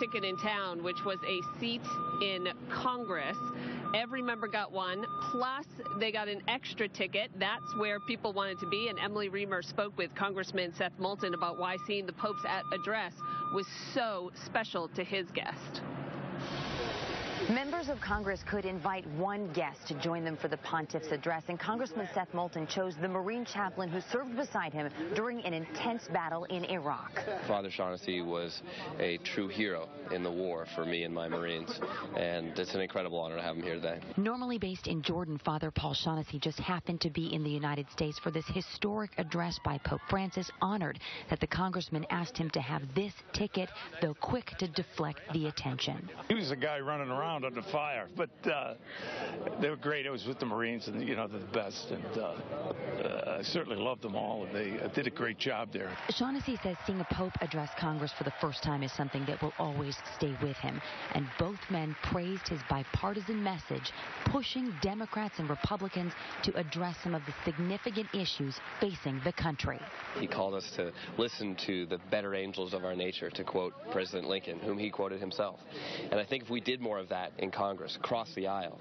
ticket in town, which was a seat in Congress. Every member got one, plus they got an extra ticket. That's where people wanted to be. And Emily Riemer spoke with Congressman Seth Moulton about why seeing the Pope's address was so special to his guest. Members of Congress could invite one guest to join them for the pontiff's address, and Congressman Seth Moulton chose the Marine chaplain who served beside him during an intense battle in Iraq. Father Shaughnessy was a true hero in the war for me and my Marines, and it's an incredible honor to have him here today. Normally based in Jordan, Father Paul Shaughnessy just happened to be in the United States for this historic address by Pope Francis, honored that the congressman asked him to have this ticket, though quick to deflect the attention. He was a guy running around around under fire. But uh, they were great. I was with the Marines, and you know they're the best. And uh, uh, I certainly loved them all, and they uh, did a great job there. Shaughnessy says seeing a pope address Congress for the first time is something that will always stay with him. And both men praised his bipartisan message, pushing Democrats and Republicans to address some of the significant issues facing the country. He called us to listen to the better angels of our nature, to quote President Lincoln, whom he quoted himself. And I think if we did more of that, that in Congress, across the aisle,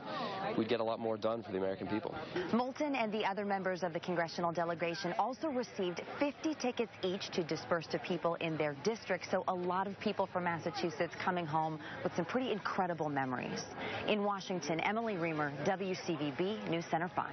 we'd get a lot more done for the American people. Moulton and the other members of the congressional delegation also received 50 tickets each to disperse to people in their district. So a lot of people from Massachusetts coming home with some pretty incredible memories. In Washington, Emily Riemer, WCVB News Center 5.